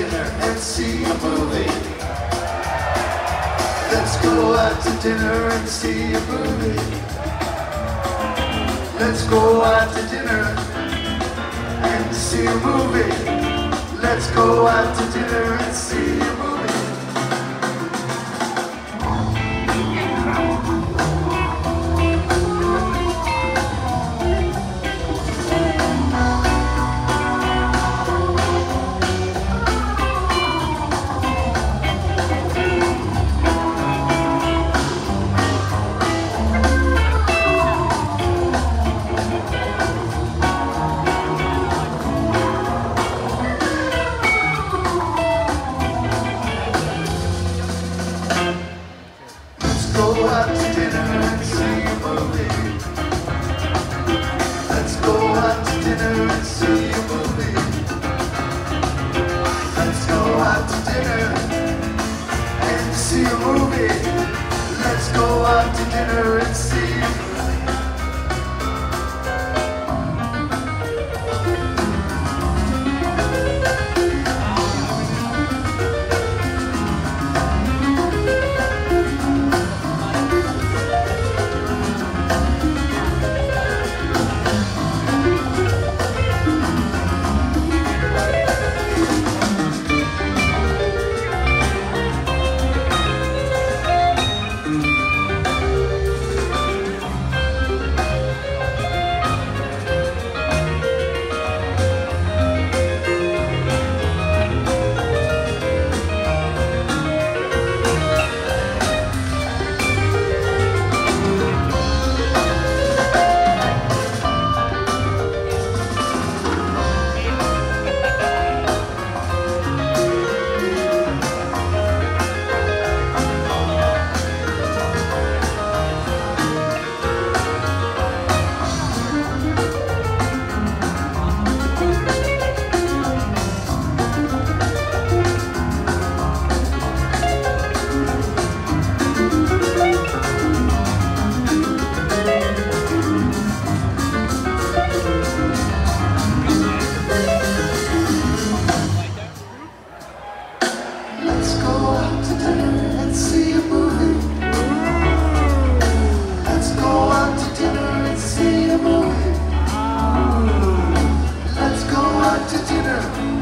dinner and see a movie. Let's go out to dinner and see a movie. Let's go out to dinner and see a movie. Let's go out to dinner and see a movie. Let's go out to dinner and see a movie. Let's go out to dinner and see a movie. Let's go out to dinner and see. Podcast.